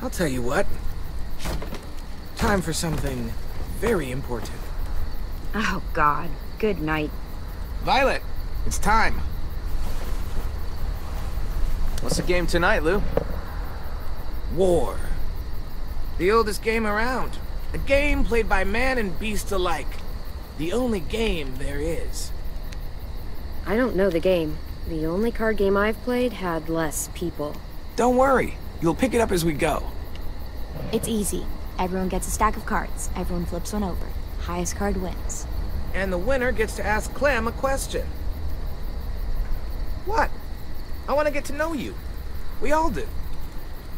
I'll tell you what. Time for something very important. Oh, God. Good night. Violet, it's time. What's the game tonight, Lou? War. The oldest game around. A game played by man and beast alike. The only game there is. I don't know the game. The only card game I've played had less people. Don't worry. You'll pick it up as we go. It's easy. Everyone gets a stack of cards. Everyone flips one over. Highest card wins. And the winner gets to ask Clem a question. What? I want to get to know you. We all do.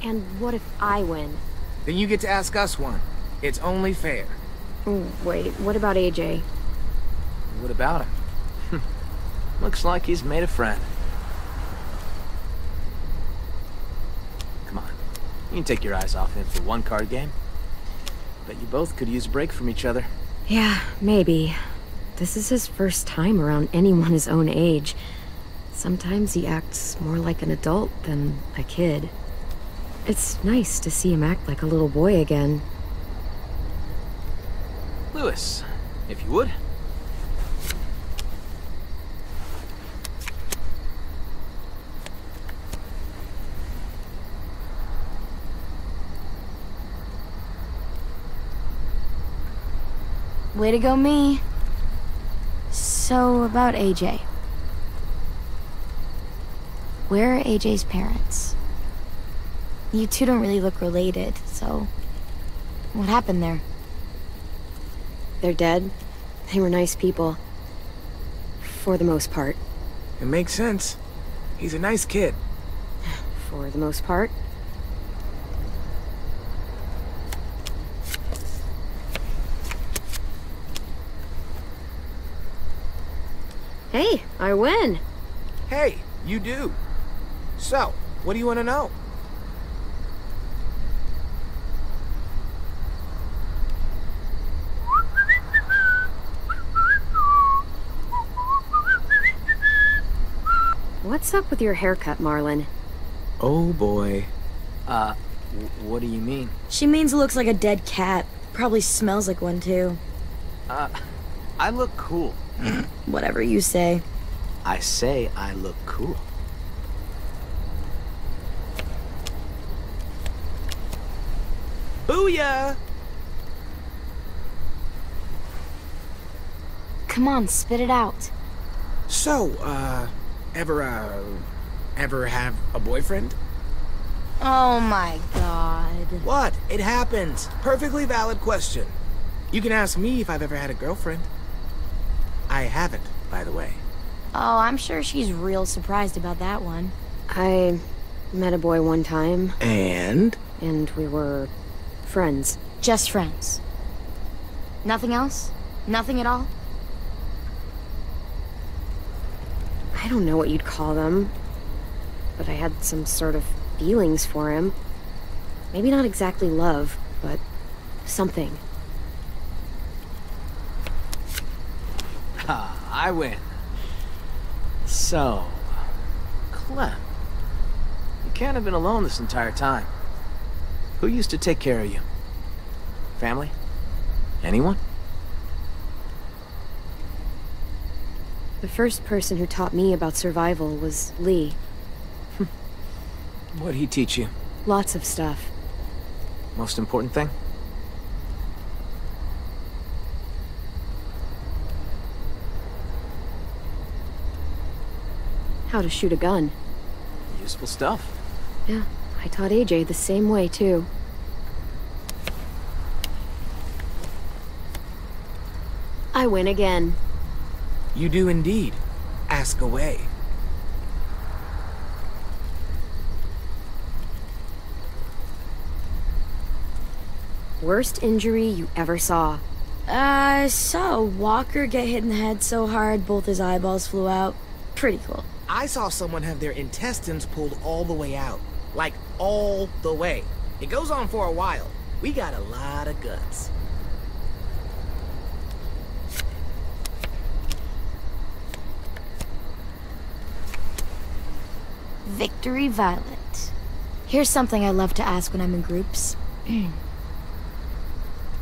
And what if I win? Then you get to ask us one. It's only fair. Oh, wait, what about AJ? What about him? Looks like he's made a friend. Come on. You can take your eyes off him for one card game. Bet you both could use a break from each other. Yeah, maybe. This is his first time around anyone his own age. Sometimes he acts more like an adult than a kid. It's nice to see him act like a little boy again. Louis, if you would. Way to go, me. So, about AJ. Where are AJ's parents? You two don't really look related, so... What happened there? They're dead. They were nice people. For the most part. It makes sense. He's a nice kid. For the most part. Hey, I win. Hey, you do. So, what do you want to know? What's up with your haircut, Marlon? Oh boy. Uh, what do you mean? She means it looks like a dead cat. Probably smells like one too. Uh, I look cool. Whatever you say. I say I look cool. Booyah! Come on, spit it out. So, uh, ever, uh, ever have a boyfriend? Oh my god. What? It happens. Perfectly valid question. You can ask me if I've ever had a girlfriend. I haven't, by the way. Oh, I'm sure she's real surprised about that one. I met a boy one time, And? and we were friends. Just friends. Nothing else? Nothing at all? I don't know what you'd call them, but I had some sort of feelings for him. Maybe not exactly love, but something. I win. So, Clem, you can't have been alone this entire time. Who used to take care of you? Family? Anyone? The first person who taught me about survival was Lee. What'd he teach you? Lots of stuff. Most important thing? How to shoot a gun. Useful stuff. Yeah, I taught AJ the same way, too. I win again. You do indeed. Ask away. Worst injury you ever saw. Uh, I saw a walker get hit in the head so hard both his eyeballs flew out. Pretty cool. I saw someone have their intestines pulled all the way out. Like, all the way. It goes on for a while. We got a lot of guts. Victory Violet. Here's something I love to ask when I'm in groups.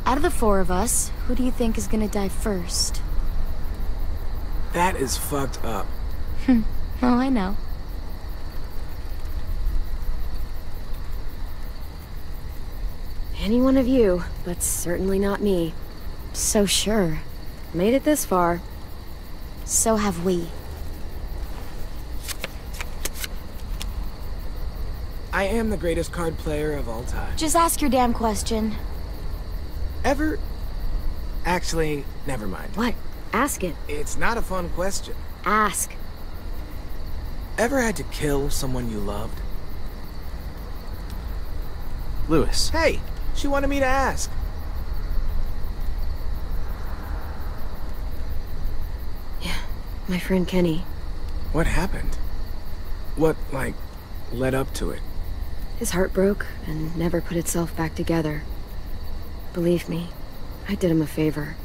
Out of the four of us, who do you think is gonna die first? That is fucked up. Hmm. Oh, I know. Any one of you, but certainly not me. So sure. Made it this far. So have we. I am the greatest card player of all time. Just ask your damn question. Ever... Actually, never mind. What? Ask it. It's not a fun question. Ask. Ever had to kill someone you loved? Louis. Hey, she wanted me to ask. Yeah, my friend Kenny. What happened? What, like, led up to it? His heart broke and never put itself back together. Believe me, I did him a favor.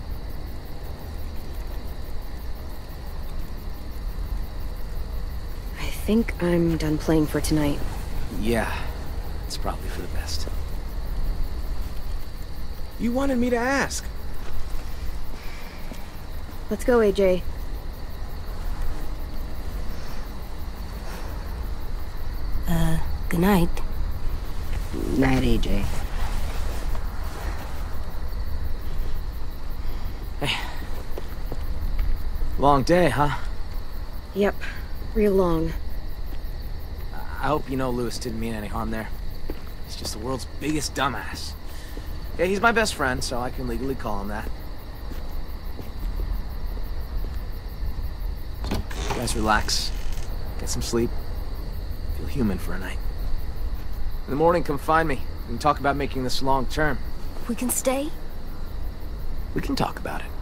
I think I'm done playing for tonight. Yeah, it's probably for the best. You wanted me to ask. Let's go, AJ. Uh, good night. Night, AJ. Hey. Long day, huh? Yep, real long. I hope you know Louis didn't mean any harm there. He's just the world's biggest dumbass. Yeah, he's my best friend, so I can legally call him that. You guys relax. Get some sleep. Feel human for a night. In the morning, come find me. We can talk about making this long term. We can stay? We can talk about it.